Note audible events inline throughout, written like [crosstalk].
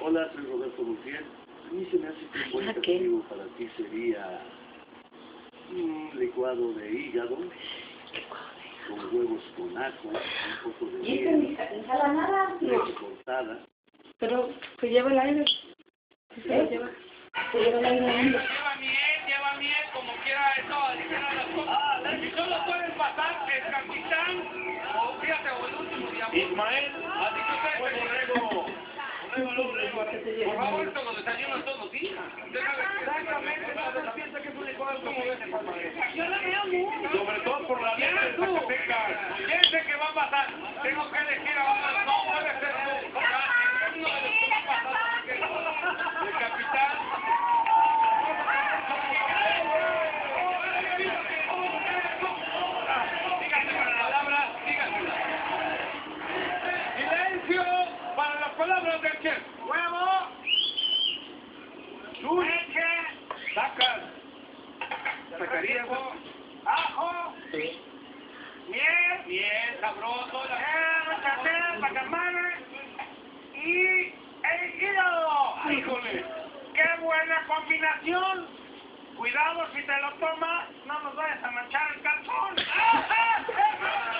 Hola, soy Roberto Montiel. A mí se me hace que un buen ¿Ah, qué? castigo para ti sería un licuado de hígado con huevos con ajo, un poco de ¿Y esta miel, ensalada? leche cortada. Pero se lleva el aire. Sí, se lleva. Se lleva el aire. Ismael, Así que ustedes, borrego. Por favor, esto lo desayunan todos los días. Exactamente, que es un licuado como. Yo la veo mucho. Sobre todo por la leche de. Zacatecas. ¿Quién sé que va a pasar? Tengo que elegir a uno, palabras del chef. Huevo. Leche. Sacas. Sacarías. Ajo. Miel. Miel, sabroso. La chacera, pacamana. Y el hígado. ¡Híjole! ¡Qué buena combinación! Cuidado si te lo tomas, no nos vayas a manchar el calzón. ¡Ah, [laughs]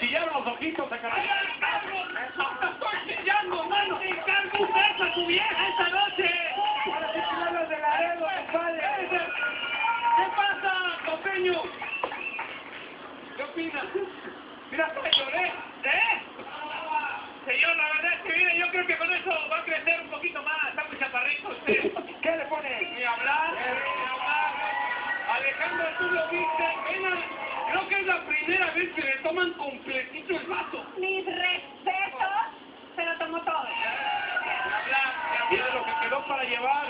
chillaron los ojitos a caray. ¡Estoy chillando, mano! ¡Te encargo un beso a tu vieja esta noche! ¿Qué pasa, copeño? ¿Qué opinas? Mira, hasta lloré. ¿Eh? Señor, la verdad es que mire, yo creo que con eso va a crecer un poquito más. Está muy chaparrito usted. [laughs] ¿Qué le pone? Ni hablar, ni hablar. Alejandro, tú lo viste. Pena. Creo que es la primera vez que le toman completito el vaso. Mis respetos, se lo tomó todo. Habla, mira lo que quedó para llevar.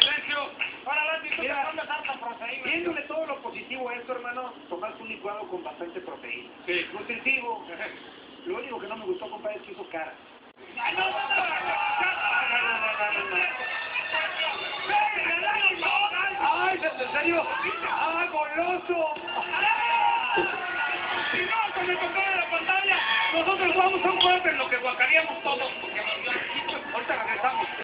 Silencio. Ahora, Lati, mira. Viéndole todo lo positivo a esto, hermano, tomaste un licuado con bastante proteína. Sí. Nutritivo. Lo único que no me gustó, compadre, es que hizo cara. no, no, no. No, no. ¡Ay, en serio! ¡Ah, goloso! Si no, con el tocar de la pantalla, nosotros vamos a un corte en lo que guacaríamos todos, Ahorita regresamos.